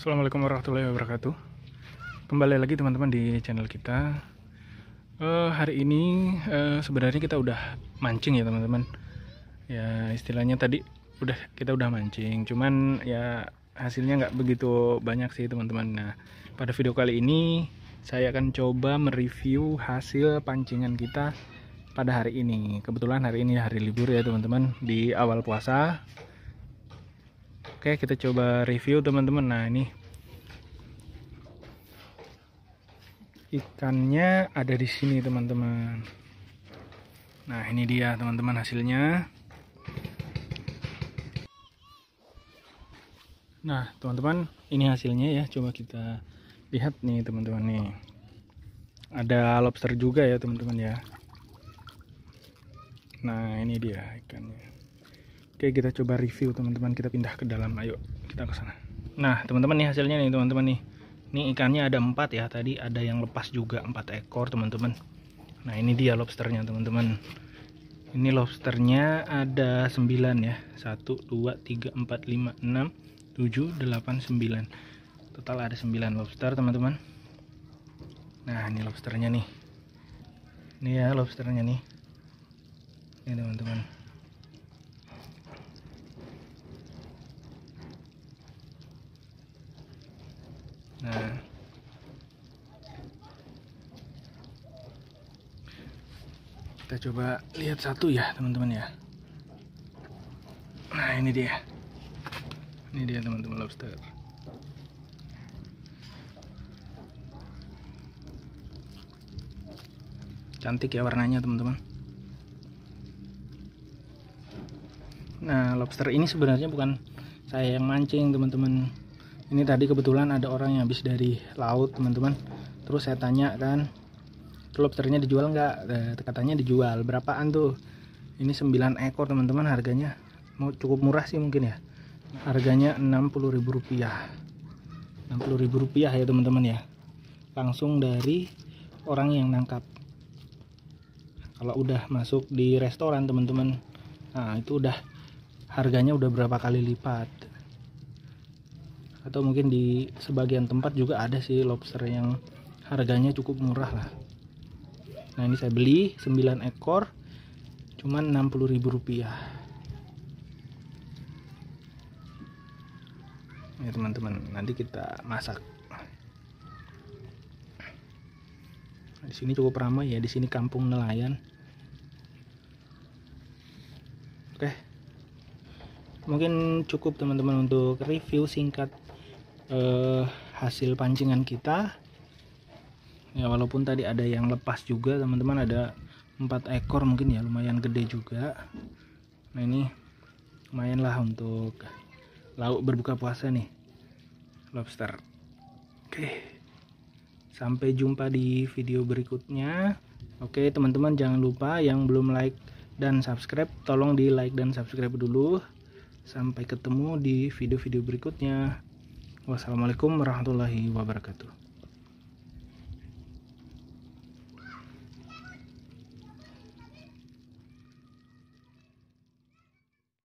Assalamualaikum warahmatullahi wabarakatuh. Kembali lagi teman-teman di channel kita. Uh, Hari ini uh, sebenarnya kita udah mancing ya teman-teman. Ya istilahnya tadi udah kita udah mancing. Cuman ya hasilnya nggak begitu banyak sih teman-teman. Nah pada video kali ini saya akan coba mereview hasil pancingan kita pada hari ini. Kebetulan hari ini hari libur ya teman-teman Di awal puasa Oke, kita coba review teman-teman. Nah, ini ikannya ada di sini, teman-teman. Nah, ini dia teman-teman hasilnya. Nah, teman-teman, ini hasilnya ya. Coba kita lihat nih, teman-teman nih. Ada lobster juga ya, teman-teman ya. Nah, ini dia ikannya. Oke kita coba review teman-teman. Kita pindah ke dalam. Ayo kita ke sana. Nah teman-teman nih hasilnya nih teman-teman nih. Ini ikannya ada empat ya. Tadi ada yang lepas juga empat ekor teman-teman. Nah ini dia lobsternya teman-teman. Ini lobsternya ada 9 ya. 1 2 3 4 5 6 7 8 9 total ada 9 lobster teman-teman. Nah ini lobsternya nih. Ini ya lobsternya nih. Ini teman-teman nah. Kita coba lihat satu ya teman-teman ya. Nah ini dia. Ini dia teman-teman lobster. Cantik ya warnanya teman-teman. Nah lobster ini sebenarnya bukan saya yang mancing teman-teman ini tadi kebetulan ada orang yang habis dari laut teman-teman. Terus saya tanya kan lobsternya dijual nggak? Eh, katanya dijual. Berapaan tuh? Ini 9 ekor teman-teman harganya. Mau cukup murah sih mungkin ya. Harganya Rp60.000 Rp60.000 ya teman-teman ya. Langsung dari orang yang nangkap. Kalau udah masuk di restoran teman-teman nah itu udah harganya udah berapa kali lipat atau mungkin di sebagian tempat juga ada sih lobster yang harganya cukup murah lah. Nah ini saya beli 9 ekor cuman ribu rupiah. Ya teman-teman nanti kita masak. Di sini cukup ramai ya di sini kampung nelayan. Oke mungkin cukup teman-teman untuk review singkat eh, hasil pancingan kita. Ya walaupun tadi ada yang lepas juga teman-teman ada empat ekor mungkin ya lumayan gede juga. Nah ini lumayan lah untuk lauk berbuka puasa nih lobster. Oke sampai jumpa di video berikutnya. Oke teman-teman jangan lupa yang belum like dan subscribe tolong di like dan subscribe dulu sampai ketemu di video-video berikutnya Wassalamualaikum warahmatullahi wabarakatuh.